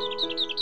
Música